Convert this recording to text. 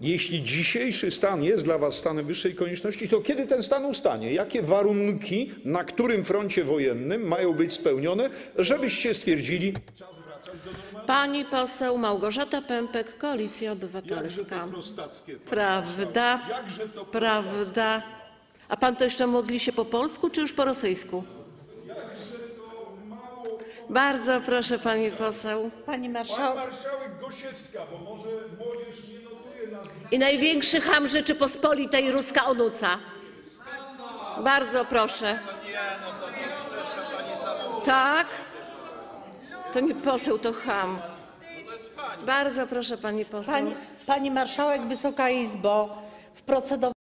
Jeśli dzisiejszy stan jest dla was stanem wyższej konieczności, to kiedy ten stan ustanie? Jakie warunki, na którym froncie wojennym mają być spełnione, żebyście stwierdzili, Pani poseł Małgorzata Pępek, Koalicja Obywatelska. Prawda, jakże to prawda. A pan to jeszcze modli się po polsku, czy już po rosyjsku? Bardzo proszę, pani poseł. Pani marszałek, marszałek Gosiewska, bo może młodzież nie notuje. I największy ham Rzeczypospolitej, ruska onuca. Bardzo proszę. Tak? To nie poseł, to ham. Bardzo proszę, pani poseł. pani, pani marszałek, Wysoka Izbo, w procedowaniu